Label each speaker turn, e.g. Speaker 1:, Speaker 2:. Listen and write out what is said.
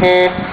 Speaker 1: Mm-hmm.